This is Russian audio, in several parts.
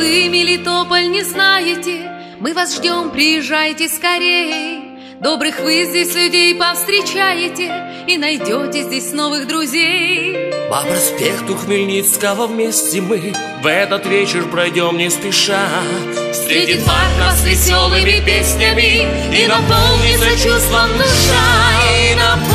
Мелитополь не знаете, мы вас ждем, приезжайте скорей. Добрых вы здесь людей повстречаете И найдете здесь новых друзей. По проспекту Хмельницкого вместе мы. В этот вечер пройдем не спеша. Встретит парк нас веселыми песнями И наполнится чувством душа. И наполнится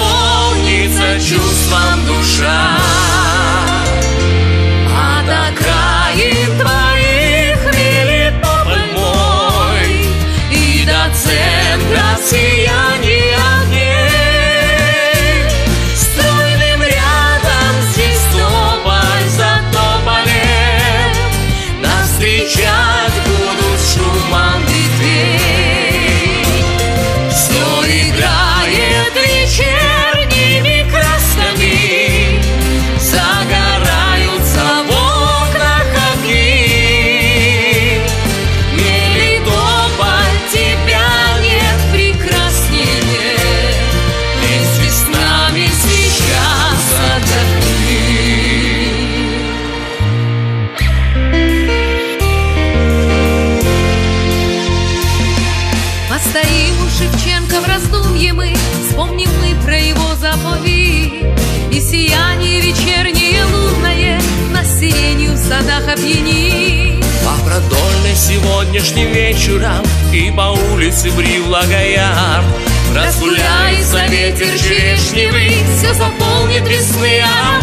сияние вечернее лунное Нас сиренью в садах опьянит По продольной сегодняшним вечером И по улице Бривлагая Разгуляется ветер черешневый Все заполнит весны аромат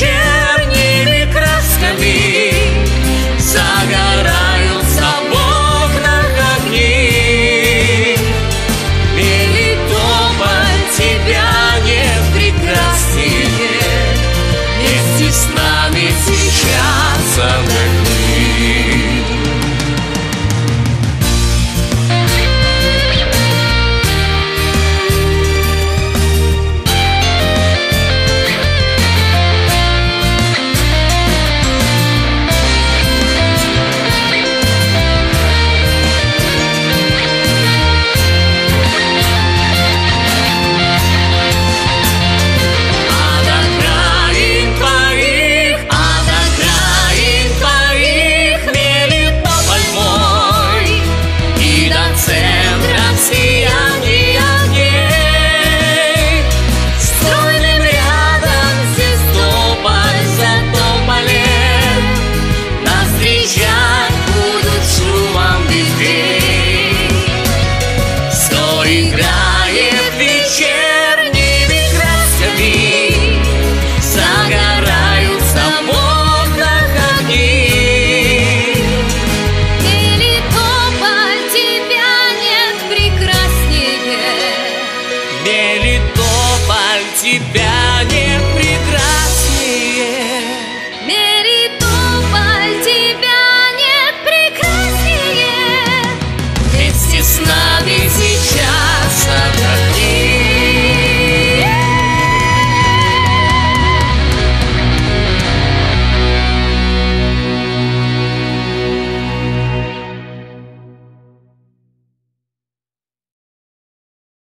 ветвей Все играет вечер